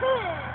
good.